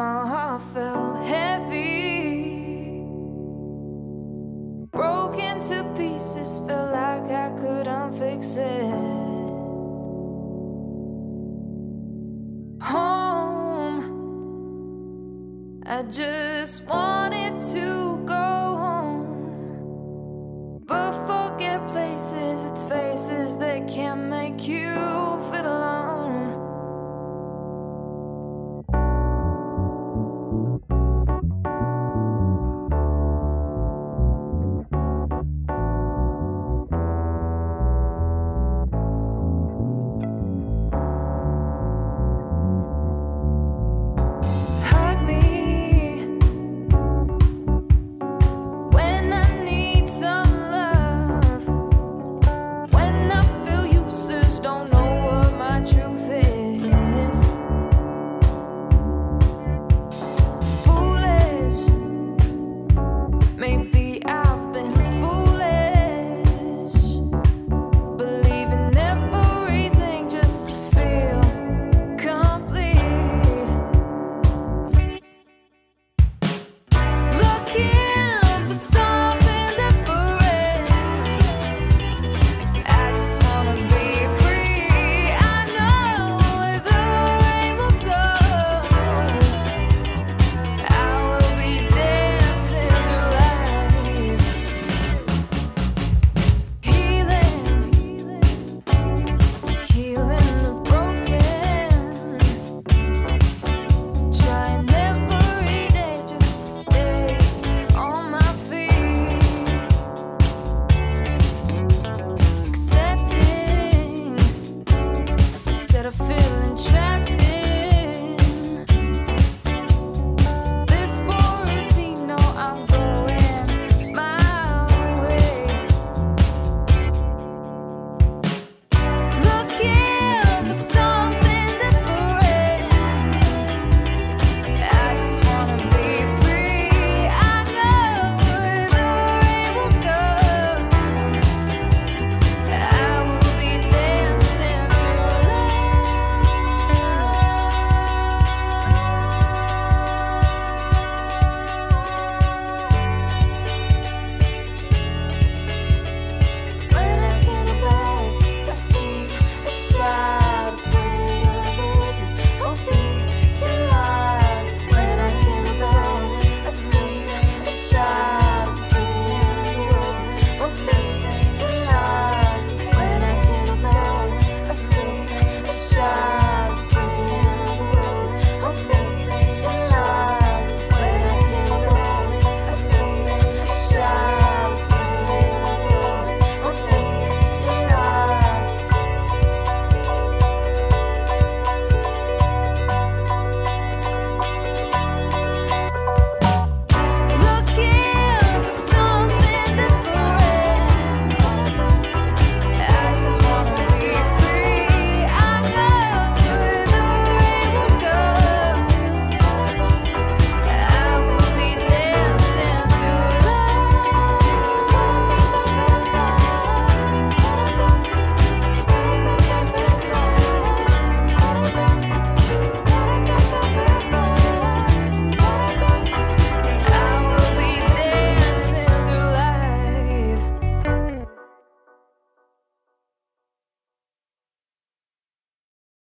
my heart felt heavy. Broken to pieces, felt like I couldn't fix it. Home, I just wanted to feeling trapped.